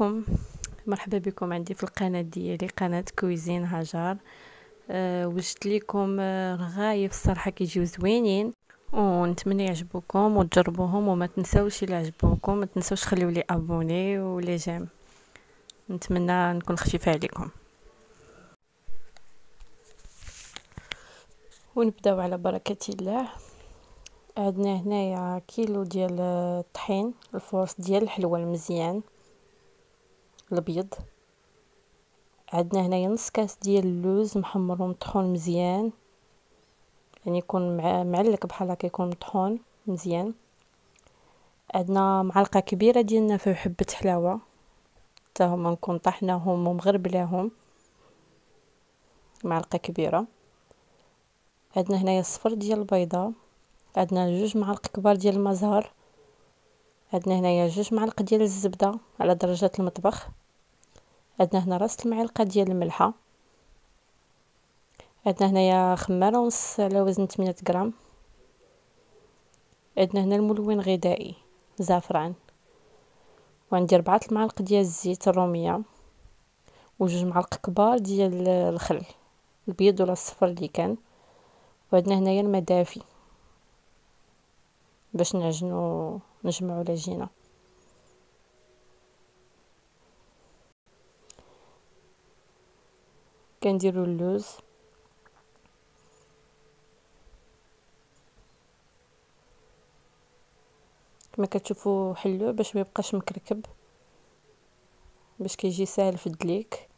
عليكم مرحبا بكم عندي في القناة ديالي قناة Cuisine هاجر أه وجدت لكم آه، رغايف الصراحة كيجيو زوينين ونتمنى يعجبوكم وتجربوهم وما تنساوش إلى عجبوكم ما تنساوش خليو les abonnés و les j'aime. نتمنى نكون خفيفة عليكم. ونبداو على بركة الله. عندنا هنايا كيلو ديال الطحين ال force ديال الحلوى المزيان. الأبيض. عندنا هنايا نص كاس ديال اللوز محمر ومطحون مزيان. يعني يكون معلك بحال هكا يكون مطحون مزيان. عندنا معلقة كبيرة ديال النافع وحبة حلاوة. حتى هما نكون طحناهم ومغربلاهم معلقة كبيرة. عندنا هنايا صفر ديال البيضة. عندنا جوج معالق كبار ديال المزهر. عندنا هنايا جوج معالق ديال الزبدة على درجة المطبخ. عندنا هنا راس المعلقة ديال الملحة. عندنا هنايا خمارة ونص على وزن 8 غرام. عندنا هنا الملون غذائي زعفران. وعندي ربعة المعالق ديال الزيت الرومية. وجوج معالق كبار ديال الخل البيض ولا الصفر اللي كان. وعندنا هنايا الماء دافي باش نعجنو نجمعو العجينه كنديرو اللوز. كما كتشوفوا حلو باش ما يبقاش مكركب. باش كيجي ساهل في الدليك.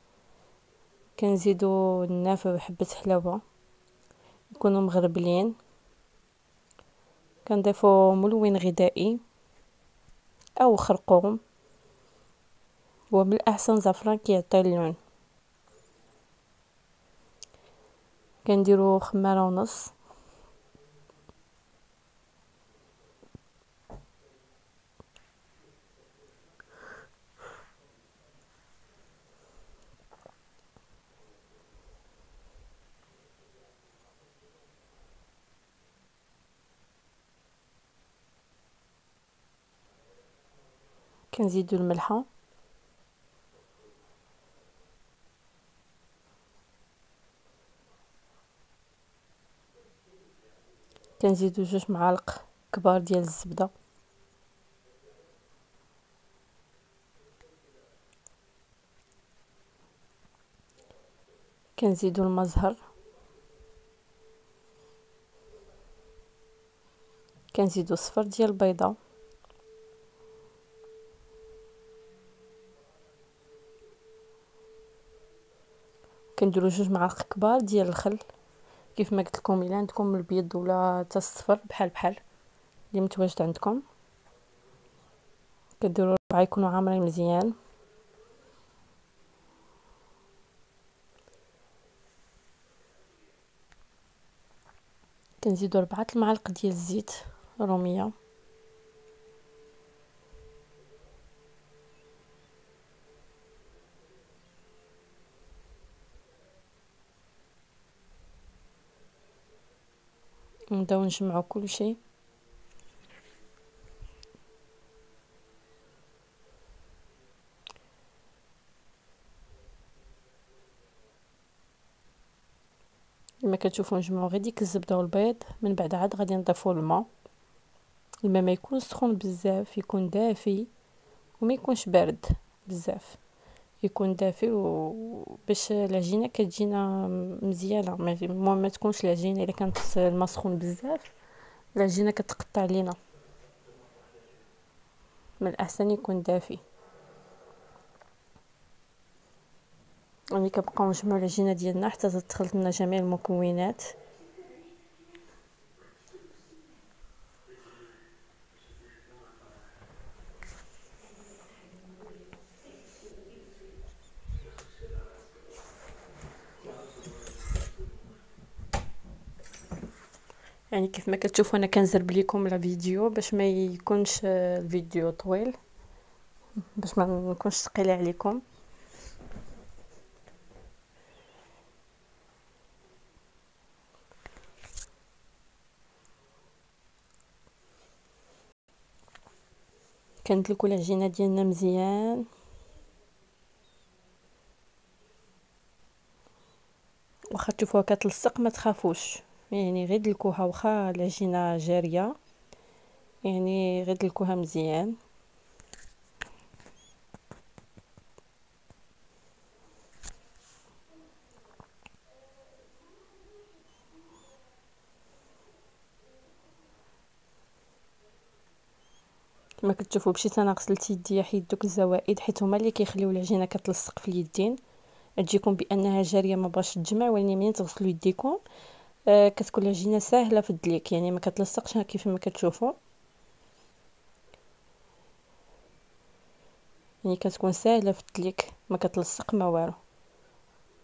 كنزيدو النافع وحبة حلاوة. يكونوا مغربلين. كنضيفو ملون غذائي. أو خرقوم. ومن الاحسن زعفران كيعطي اللون. كنديرو خمارة ونص. كنزيدو الملحة. كنزيدو جوج معالق كبار ديال الزبدة. كنزيدو المزهر. كنزيدو صفر ديال البيضة. كنديرو جوج معالق كبار ديال الخل. كيف ما قلت لكم إلا عندكم البيض ولا حتى الصفر بحال بحال اللي متواجد عندكم. كديروا ربعه يكونوا عامرين مزيان. كنزيدوا ربعة المعالق ديال الزيت رومية. نبداو نجمعو كلشي كما كتشوفوا نجمعو غير ديك الزبده والبيض من بعد عاد غادي نضيفو الماء. الماء ما يكون سخون بزاف يكون دافي وما يكونش بارد بزاف. يكون دافي وباش العجينة كتجينا مزيانة. المهم ما تكونش العجينة إلا كانت الماء سخون بزاف العجينة كتقطع لينا. من الأحسن يكون دافي يعني كنبقاو نجمعو العجينة ديالنا حتى تدخل لنا جميع المكونات. يعني كيف ما كتشوفوا أنا كنزرب لكم الفيديو باش ما يكونش الفيديو طويل باش ما نكونش ثقيلة عليكم. كندلكو العجينه ديالنا مزيان. واخا تشوفوها كتلصق ما تخافوش. يعني غير دلكوها واخا العجينة جارية يعني غير دلكوها مزيان. كما كتشوفوا مشيت أنا غسلت يديا حيت دوك الزوائد حيت هما اللي كيخليو العجينة كتلصق في اليدين. تجيكم بأنها جارية ما بغاش تجمع ولكن ملي تغسلوا يديكم؟ كتكون العجينة ساهلة في الدليك يعني ما كتلصقش كيف ما كتشوفوا يعني كتكون ساهلة في الدليك ما كتلصق ما والو.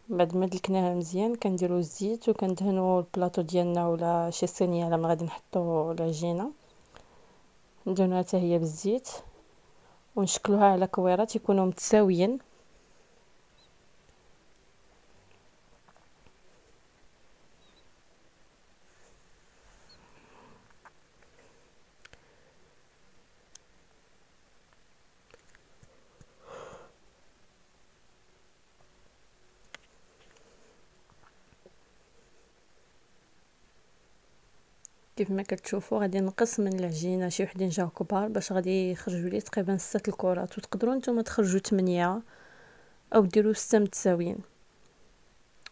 بعد ما دلكناها مزيان كنديروا الزيت وكندهنوا البلاطو ديالنا ولا شي صينية لما غادي نحطوا العجينة. ندهنوها حتى هي بالزيت ونشكلوها على كويرات يكونوا متساويين. كيف ما كتشوفوا غادي نقص من العجينة شي وحدين جاو كبار باش غادي يخرجوا لي تقريبا ستة الكرات. وتقدروا نتوما تخرجوا 8 أو ديروا ستة متساويين.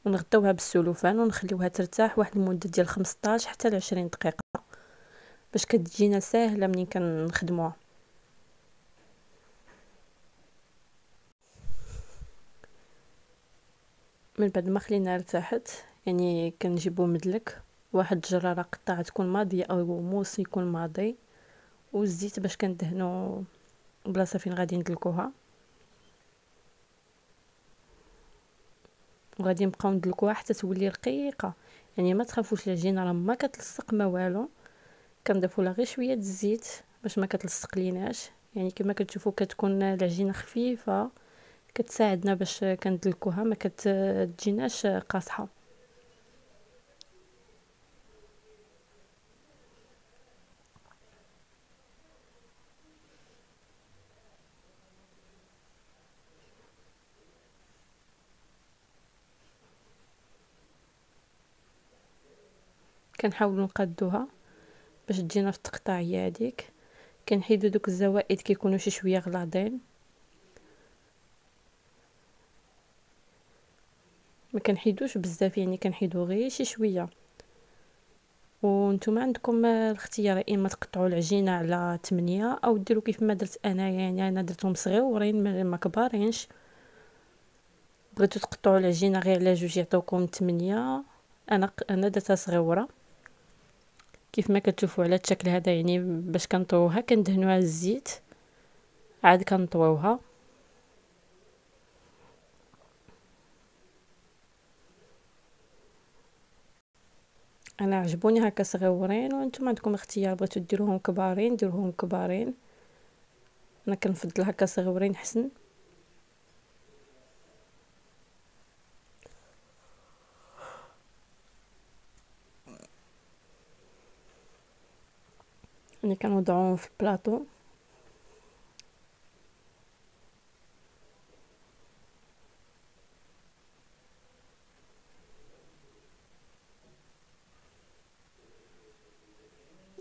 ونغطيوها بالسلوفان ونخليوها ترتاح واحد المدة ديال 15 حتى ل 20 دقيقة باش كتجينا ساهلة منين كنخدموها. من بعد ما خلينا ارتاحت يعني كنجيبو مدلك. واحد الجرارة قطعه تكون ماضيه أو موس يكون ماضي والزيت باش كندهنو بلاصة فين غادي ندلكوها. وغادي نبقاو ندلكوها حتى تولي رقيقة. يعني ما تخافوش العجينه راه ما كتلصق ما والو. كنضيفوا لها غير شوية الزيت باش ما كتلصق ليناش. يعني كما كتشوفوا كتكون العجينة خفيفة كتساعدنا باش كندلكوها ما كتجيناش قاصحة. كنحاولوا نقادوها باش تجينا في التقطاعيه هذيك كنحيدو دوك الزوائد كيكونوا شي شوية غلاضين. ما كنحيدوش بزاف يعني كنحيدو غير شي شوية. وأنتم عندكم الاختيار إما تقطعوا العجينة على 8 أو ديروا كيف ما درت أنا يعني أنا درتهم صغيورين ما كبارينش. بغيتو تقطعوا العجينة غير على جوج يعطيوكم 8 أنا أنا درتها صغيورة. كيف ما كتشوفوا على الشكل هذا يعني باش كنطووها كندهنوها الزيت عاد كنطووها أنا عجبوني هكا صغيورين وأنتم عندكم اختيار بغيتو ديروهم كبارين ديروهم كبارين. أنا كنفضل هكا صغيورين حسن. يعني كنوضعوهم في البلاطو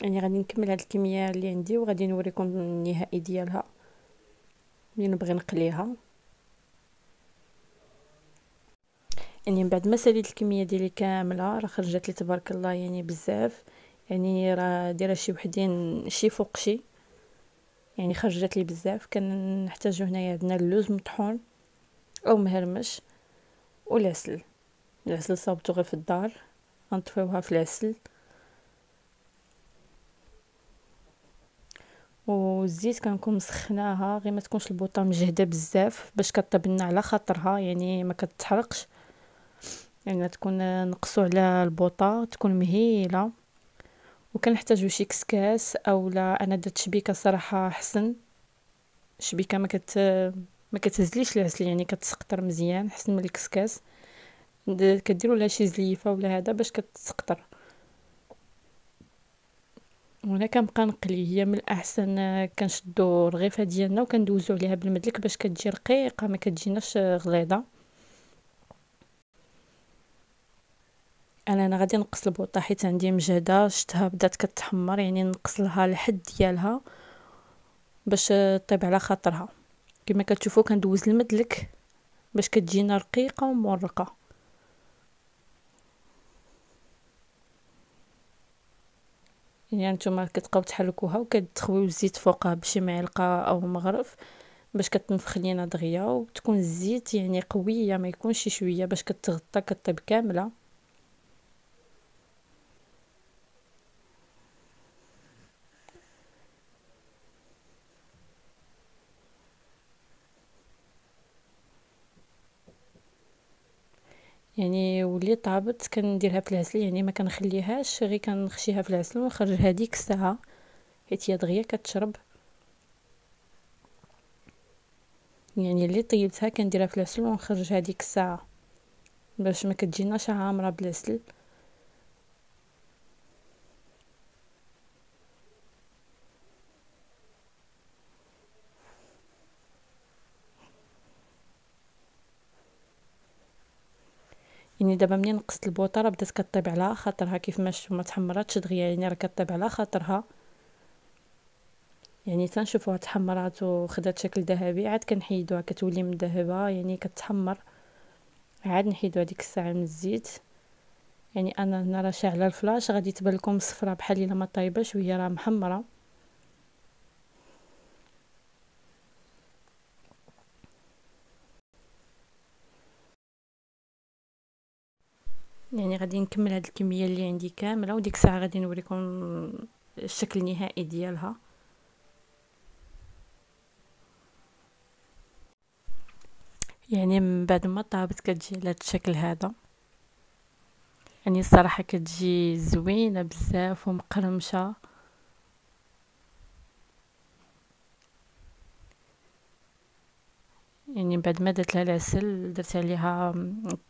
يعني غادي نكمل هاد الكميه اللي عندي وغادي نوريكم النهائي ديالها. ملي نبغي نقليها. يعني من بعد ما ساليت الكميه ديالي كاملة راه خرجت لي تبارك الله يعني بزاف. يعني راه دايره شي وحدين شي فوق شي. يعني خرجت لي بزاف. كنحتاجو هنايا عندنا اللوز مطحون أو مهرمش والعسل العسل. صابتو غير في الدار غنطفيوها في العسل. والزيت كنكون مسخناها غير ما تكونش البوطة مجهدة بزاف باش كطيب لنا على خاطرها يعني ما كتحرقش. يعني تكون نقصوا على البوطة تكون مهيلة. وكنحتاجو شي كسكاس اولا أنا درت شبيكة صراحة احسن شبيكة ما كت ما كتهزليش العسل يعني كتسقطر مزيان. احسن من الكسكاس. كديروا لها شي زليفة ولا هذا باش كتسقطر. وهنا كنبقى نقلي. هي من الأحسن كنشدو الرغيفه ديالنا وكندوزو عليها بالمدلك باش كتجي رقيقة ما كتجيناش غليظة. أنا أنا غادي نقص البوطة حيت عندي مجهدة شفتها بدات كتحمر يعني نقص لها الحد ديالها باش طيب على خاطرها. كما كتشوفوا كندوز المدلك باش كتجينا رقيقة ومورقة. يعني نتوما كتبقاو تحركوها وكتخويو الزيت فوقها بشي معلقة أو مغرف باش كتنفخ لينا دغيا وتكون الزيت يعني قوية ما يكونش شوية باش كتغطى كطيب كاملة. يعني ولي طابت كنديرها في العسل يعني ما كنخليهاش غير كنخشيها في العسل ونخرجها ديك الساعة حيت هي دغيا كتشرب. يعني اللي طيبتها كنديرها في العسل ونخرجها ديك الساعة باش ما كتجيناش عامرة بالعسل. يعني دابا منين نقصت البوطه راه بدات كطيب على خاطرها كيف ما ما تحمراتش دغيا يعني راه كطيب على خاطرها. يعني تنشوفوها تحمرات وخدات شكل ذهبي عاد كنحيدوها كتولي مذهبة يعني كتحمر. عاد نحيدوها ديك الساعة من الزيت. يعني أنا هنا راه شاعلة الفلاش غادي تبان لكم صفرة بحال إلا ما طايباش وهي راه محمرة. يعني غادي نكمل هاد الكمية اللي عندي كاملة وديك الساعة غادي نوريكم الشكل النهائي ديالها. يعني من بعد ما طابت كتجي على هذا الشكل هذا يعني الصراحة كتجي زوينة بزاف ومقرمشة. يعني بعد ما درت لها العسل درت عليها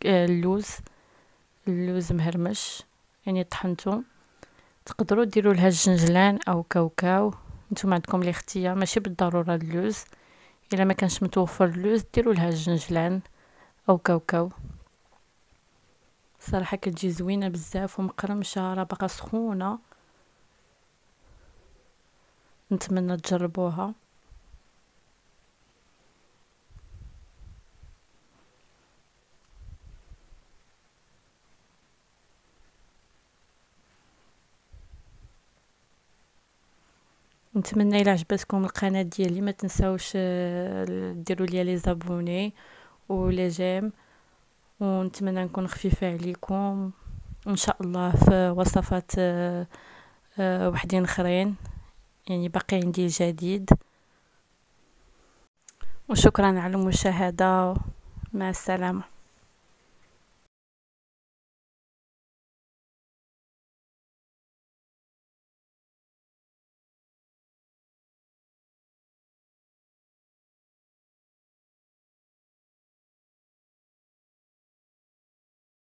اللوز. اللوز مهرمش يعني طحنته تقدروا ديروا لها الجنجلان أو كاوكاو. نتوما عندكم الاختيار ماشي بالضرورة اللوز. إلا ما كانش متوفر اللوز ديروا لها الجنجلان أو كاوكاو. صراحة كتجي زوينة بزاف ومقرمشة راه باقا سخونة. نتمنى تجربوها. نتمنى إلى عجبتكم القناة ديالي ما تنساوش آه، ديروا لي لي زابوني ولي جيم. ونتمنى نكون خفيفة عليكم. إن شاء الله في وصفات آه، آه، وحدين أخرين. يعني باقي عندي الجديد وشكرا على المشاهدة. مع السلامة.